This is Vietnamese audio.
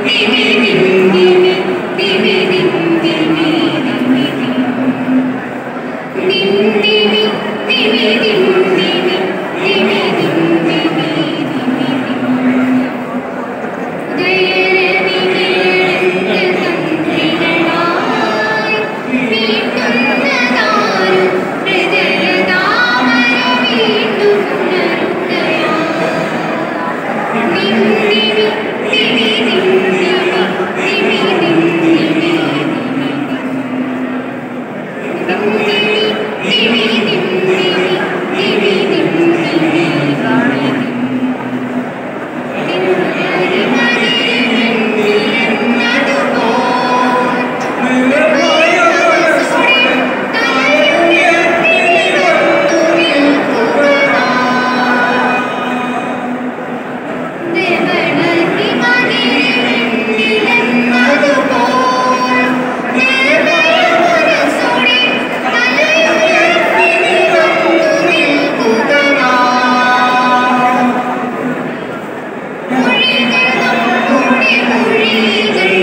Thank you. Baby. Easy.